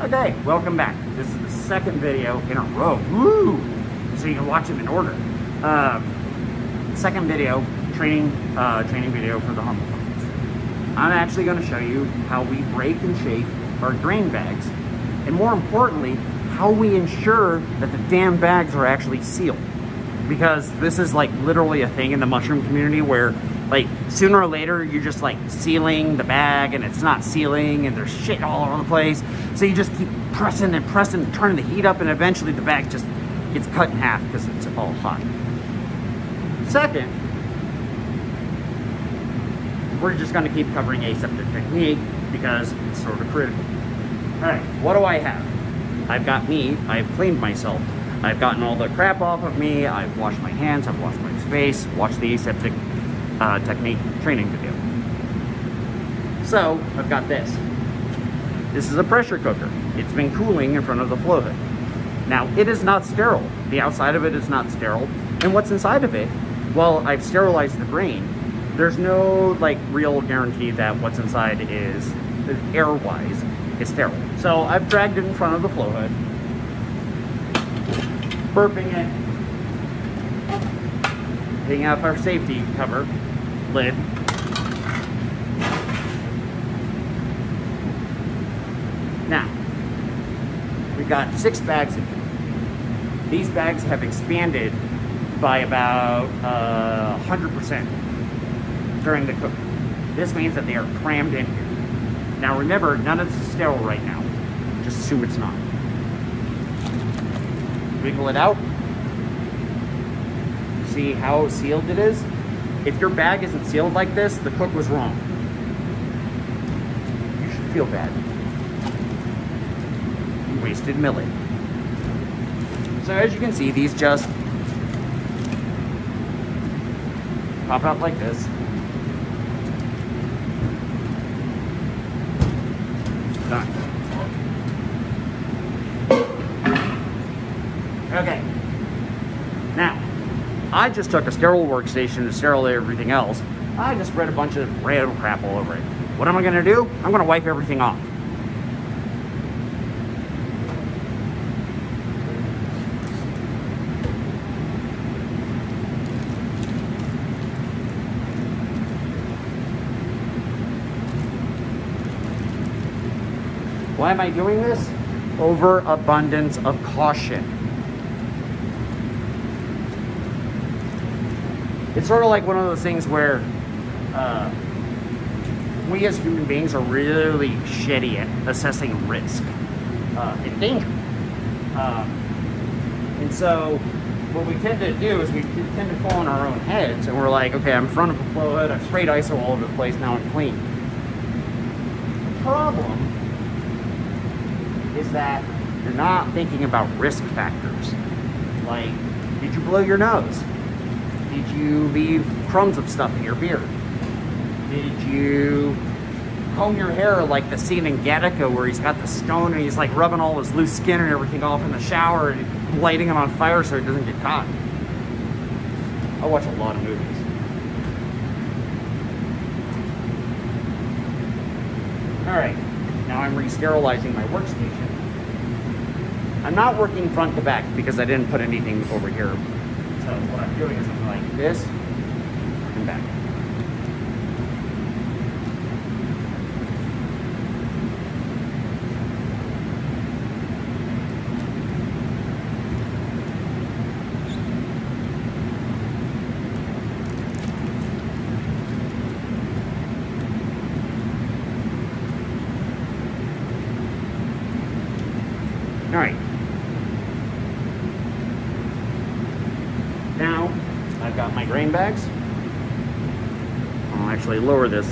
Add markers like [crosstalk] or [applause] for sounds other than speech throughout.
Okay, welcome back. This is the second video in a row. Woo! So you can watch them in order. Um, second video, training uh, training video for the Humble Fungus. I'm actually going to show you how we break and shake our grain bags, and more importantly, how we ensure that the damn bags are actually sealed. Because this is like literally a thing in the mushroom community where like sooner or later you're just like sealing the bag and it's not sealing and there's shit all over the place. So you just keep pressing and pressing, and turning the heat up and eventually the bag just gets cut in half because it's all hot. Second, we're just gonna keep covering aseptic technique because it's sort of critical. All right, what do I have? I've got me, I've cleaned myself. I've gotten all the crap off of me, I've washed my hands, I've washed my face, watched the aseptic uh, technique training video. So, I've got this. This is a pressure cooker. It's been cooling in front of the flow hood. Now, it is not sterile. The outside of it is not sterile. And what's inside of it, well, I've sterilized the grain, there's no like real guarantee that what's inside is air-wise is sterile. So I've dragged it in front of the flow hood, burping it, taking off our safety cover, lid. Now, we've got six bags in here. These bags have expanded by about uh, 100% during the cook. This means that they are crammed in here. Now remember, none of this is sterile right now. Just assume it's not. Wiggle it out. See how sealed it is? If your bag isn't sealed like this, the cook was wrong. You should feel bad. You wasted millet. So as you can see, these just pop out like this. Done. Okay. Now, I just took a sterile workstation to sterilise everything else. I just spread a bunch of random crap all over it. What am I gonna do? I'm gonna wipe everything off. Why am I doing this? Overabundance of caution. It's sort of like one of those things where uh, we as human beings are really shitty at assessing risk uh, and danger. Um, and so what we tend to do is we tend to fall on our own heads and we're like, okay, I'm in front of a flow I've sprayed ISO all over the place, now I'm clean. The problem is that you're not thinking about risk factors. Like, did you blow your nose? Did you leave crumbs of stuff in your beard? Did you comb your hair like the scene in Gattaca where he's got the stone and he's like rubbing all his loose skin and everything off in the shower and lighting it on fire so it doesn't get caught? I watch a lot of movies. All right, now I'm re-sterilizing my workstation. I'm not working front to back because I didn't put anything over here. So what I'm doing is I'm like this and back. All right. Now, I've got my grain bags. I'll actually lower this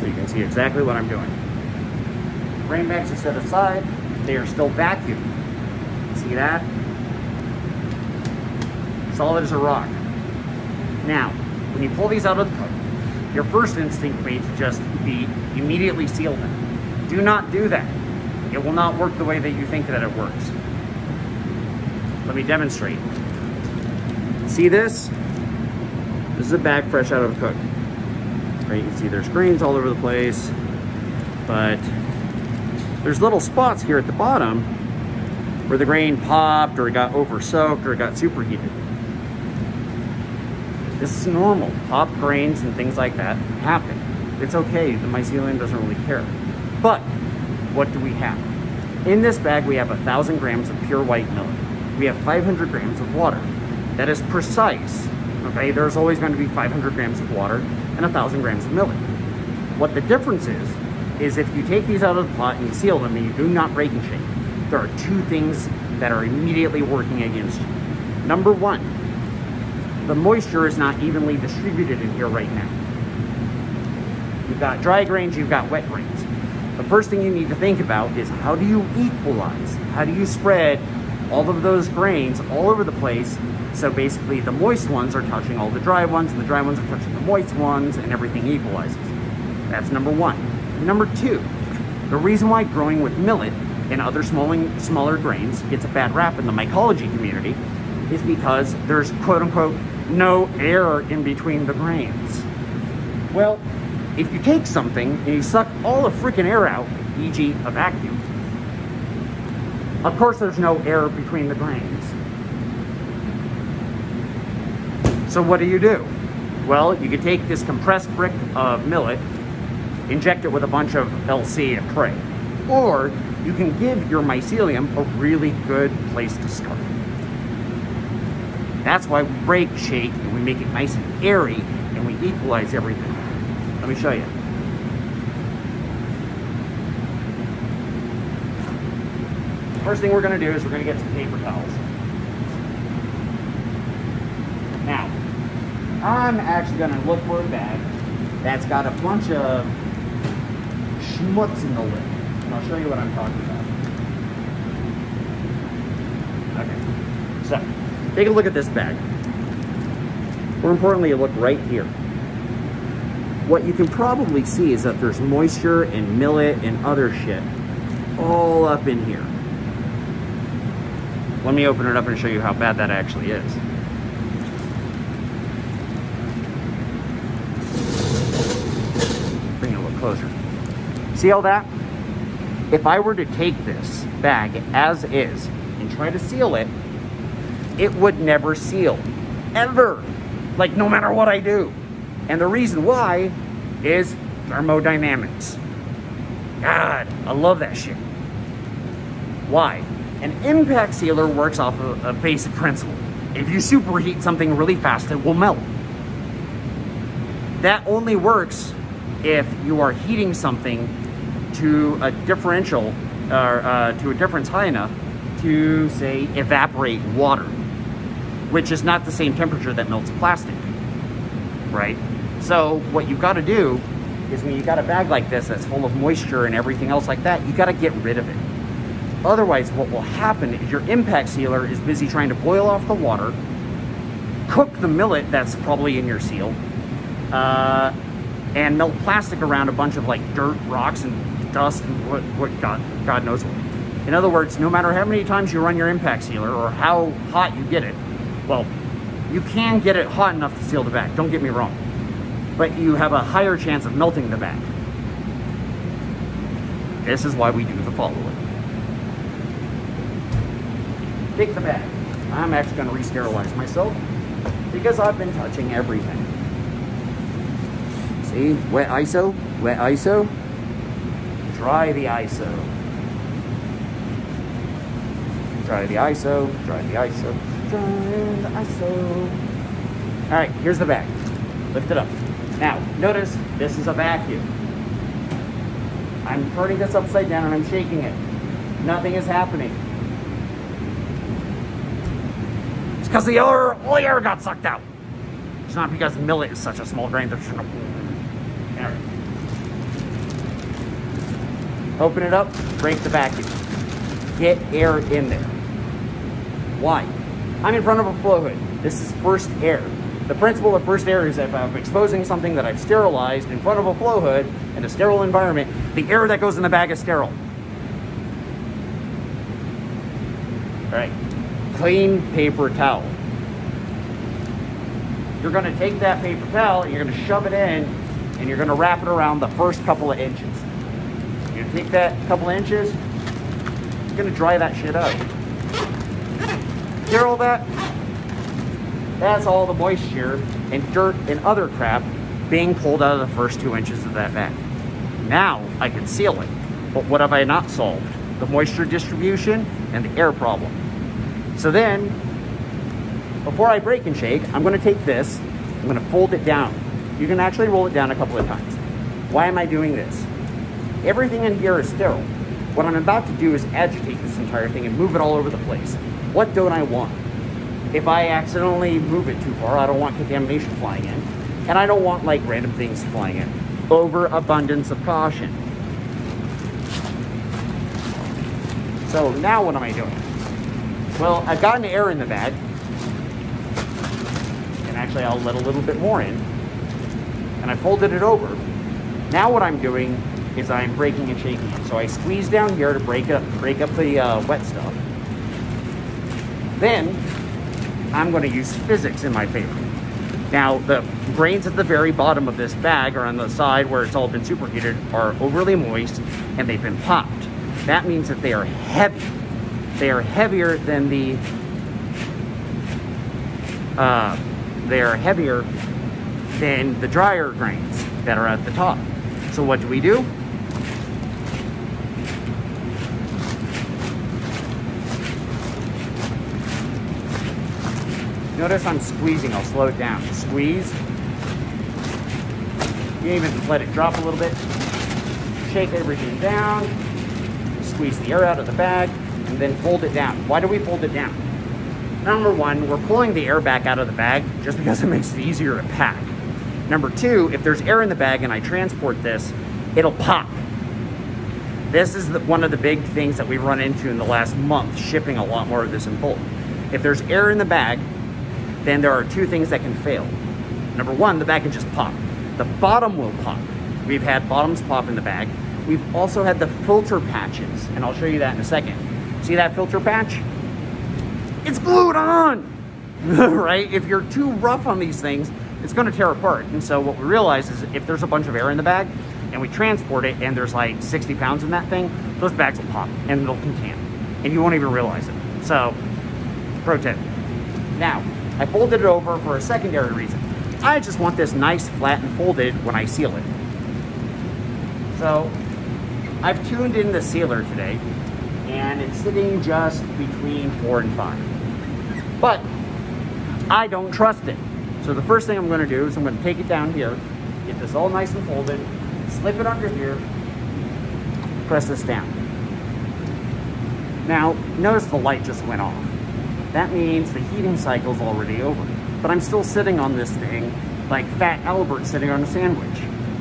so you can see exactly what I'm doing. Grain bags are set aside. They are still vacuumed. See that? Solid as a rock. Now, when you pull these out of the cook, your first instinct may just be immediately seal them. Do not do that. It will not work the way that you think that it works. Let me demonstrate. See this? This is a bag fresh out of a cook. Right, you can see there's grains all over the place, but there's little spots here at the bottom where the grain popped or it got over soaked or it got superheated. This is normal. Pop grains and things like that happen. It's okay. The mycelium doesn't really care. But what do we have? In this bag, we have a thousand grams of pure white millet. We have 500 grams of water. That is precise. Okay, there's always going to be 500 grams of water and a thousand grams of millet. What the difference is, is if you take these out of the pot and you seal them and you do not break and shake, there are two things that are immediately working against you. Number one, the moisture is not evenly distributed in here right now. You've got dry grains, you've got wet grains. The first thing you need to think about is how do you equalize? How do you spread all of those grains all over the place so basically the moist ones are touching all the dry ones and the dry ones are touching the moist ones and everything equalizes. That's number one. Number two, the reason why growing with millet and other smaller, smaller grains gets a bad rap in the mycology community is because there's quote unquote no air in between the grains. Well, if you take something and you suck all the freaking air out, e.g. a vacuum, of course there's no air between the grains. So what do you do? Well, you could take this compressed brick of millet, inject it with a bunch of LC and pray. Or you can give your mycelium a really good place to start. That's why we break, shake, and we make it nice and airy, and we equalize everything. Let me show you. First thing we're gonna do is we're gonna get some paper towels. I'm actually gonna look for a bag that's got a bunch of schmutz in the lid. And I'll show you what I'm talking about. Okay, so take a look at this bag. More importantly, you look right here. What you can probably see is that there's moisture and millet and other shit all up in here. Let me open it up and show you how bad that actually is. See all that? If I were to take this bag as is and try to seal it, it would never seal. Ever. Like, no matter what I do. And the reason why is thermodynamics. God, I love that shit. Why? An impact sealer works off of a basic principle. If you superheat something really fast, it will melt. That only works if you are heating something to a differential, or uh, to a difference high enough to, say, evaporate water, which is not the same temperature that melts plastic, right? So what you've got to do is when you've got a bag like this that's full of moisture and everything else like that, you've got to get rid of it. Otherwise, what will happen is your impact sealer is busy trying to boil off the water, cook the millet that's probably in your seal, uh, and melt plastic around a bunch of like dirt, rocks, and dust, and what, what God, God knows what. In other words, no matter how many times you run your impact sealer or how hot you get it, well, you can get it hot enough to seal the bag, don't get me wrong. But you have a higher chance of melting the bag. This is why we do the following take the bag. I'm actually going to re-sterilize myself because I've been touching everything. See, wet ISO, wet ISO, dry the ISO. Dry the ISO, dry the ISO, dry the ISO. All right, here's the bag. Lift it up. Now, notice this is a vacuum. I'm turning this upside down and I'm shaking it. Nothing is happening. It's because the air, all the air got sucked out. It's not because millet is such a small grain. Open it up, break the vacuum. Get air in there. Why? I'm in front of a flow hood. This is first air. The principle of first air is if I'm exposing something that I've sterilized in front of a flow hood in a sterile environment, the air that goes in the bag is sterile. All right, clean paper towel. You're going to take that paper towel and you're going to shove it in and you're to wrap it around the first couple of inches. You're gonna Take that couple of inches. I'm gonna dry that shit out. Hear all that? That's all the moisture and dirt and other crap being pulled out of the first two inches of that bag. Now I can seal it. But what have I not solved? The moisture distribution and the air problem. So then, before I break and shake, I'm gonna take this, I'm gonna fold it down. You can actually roll it down a couple of times. Why am I doing this? Everything in here is sterile. What I'm about to do is agitate this entire thing and move it all over the place. What don't I want? If I accidentally move it too far, I don't want contamination flying in. And I don't want like random things flying in. Overabundance of caution. So now what am I doing? Well, I've gotten air in the bag. And actually I'll let a little bit more in. And I folded it over. Now what I'm doing is I'm breaking and shaking it. So I squeeze down here to break up, break up the uh, wet stuff. Then I'm going to use physics in my favor. Now the grains at the very bottom of this bag or on the side where it's all been superheated are overly moist and they've been popped. That means that they are heavy. They are heavier than the, uh, they are heavier than the drier grains that are at the top. So what do we do? Notice I'm squeezing, I'll slow it down. Squeeze. You even let it drop a little bit. Shake everything down. Squeeze the air out of the bag and then fold it down. Why do we fold it down? Number one, we're pulling the air back out of the bag just because it makes it easier to pack. Number two, if there's air in the bag and I transport this, it'll pop. This is the, one of the big things that we've run into in the last month, shipping a lot more of this in bulk. If there's air in the bag, then there are two things that can fail. Number one, the bag can just pop. The bottom will pop. We've had bottoms pop in the bag. We've also had the filter patches, and I'll show you that in a second. See that filter patch? It's glued on, [laughs] right? If you're too rough on these things, it's gonna tear apart. And so what we realize is if there's a bunch of air in the bag and we transport it and there's like 60 pounds in that thing, those bags will pop and they'll contain. And you won't even realize it. So, pro tip. Now, I folded it over for a secondary reason. I just want this nice, flat, and folded when I seal it. So, I've tuned in the sealer today, and it's sitting just between four and five. But, I don't trust it. So the first thing I'm gonna do is I'm gonna take it down here, get this all nice and folded, slip it under here, press this down. Now, notice the light just went off. That means the heating cycle's already over. But I'm still sitting on this thing like Fat Albert sitting on a sandwich.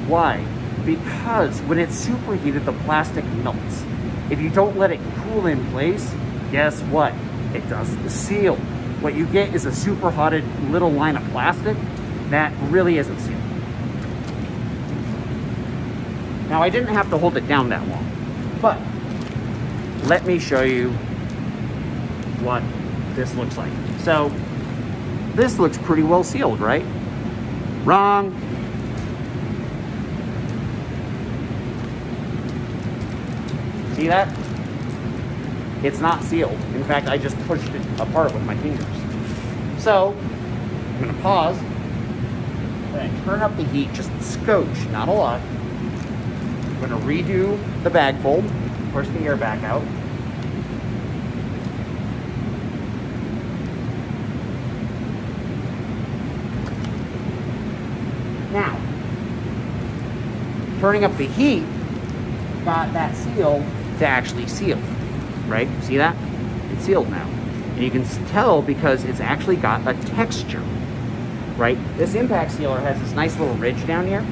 Why? Because when it's superheated, the plastic melts. If you don't let it cool in place, guess what? It does the seal. What you get is a super hotted little line of plastic that really isn't sealed. Now I didn't have to hold it down that long, but let me show you what this looks like. So this looks pretty well sealed, right? Wrong. See that? It's not sealed. In fact, I just pushed it apart with my fingers. So, I'm gonna pause. and turn up the heat just scotch, not a lot. I'm gonna redo the bag fold, push the air back out. Now, turning up the heat got that seal to actually seal, right? See that? It's sealed now. And you can tell because it's actually got a texture, right? This impact sealer has this nice little ridge down here.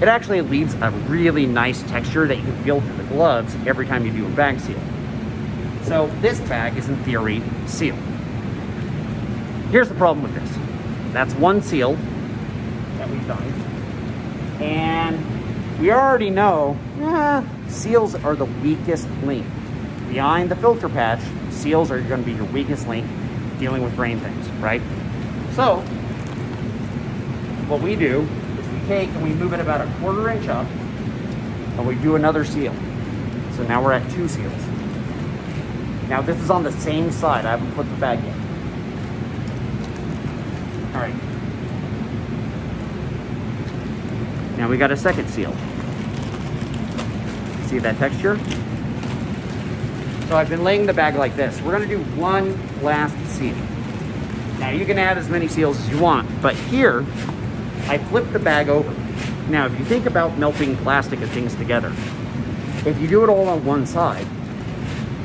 It actually leaves a really nice texture that you can feel through the gloves every time you do a bag seal. So this bag is in theory sealed. Here's the problem with this. That's one seal that we've done. And we already know eh, seals are the weakest link. Behind the filter patch, seals are going to be your weakest link dealing with brain things, right? So, what we do is we take and we move it about a quarter inch up and we do another seal. So now we're at two seals. Now this is on the same side. I haven't put the bag yet. All right. Now we got a second seal. See that texture? So I've been laying the bag like this. We're gonna do one last seal. Now you can add as many seals as you want, but here I flip the bag over. Now if you think about melting plastic and things together, if you do it all on one side,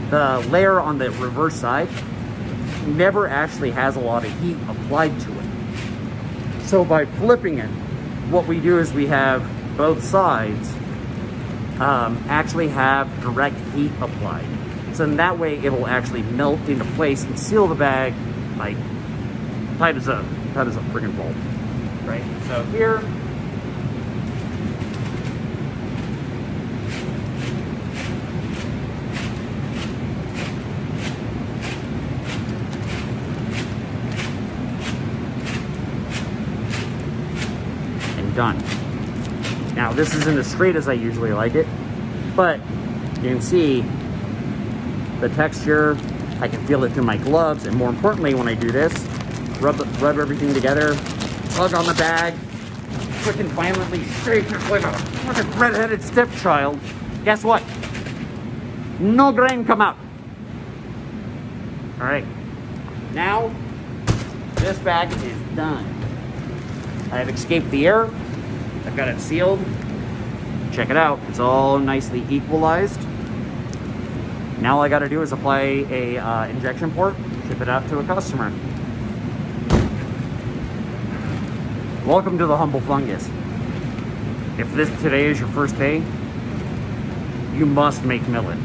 the layer on the reverse side never actually has a lot of heat applied to it. So by flipping it, what we do is we have both sides um, actually have direct heat applied. So in that way, it'll actually melt into place and seal the bag like tight as a tight as a friggin' bolt, right? So here. And done. Now this isn't as straight as I usually like it, but you can see the texture. I can feel it through my gloves, and more importantly, when I do this, rub, rub everything together, tug on the bag, quick and violently shake it like a fucking redheaded stepchild. Guess what? No grain come out. All right, now this bag is done. I have escaped the air. I've got it sealed. Check it out. It's all nicely equalized. Now all I got to do is apply a uh, injection port, ship it out to a customer. Welcome to the Humble Fungus. If this today is your first day, you must make millet.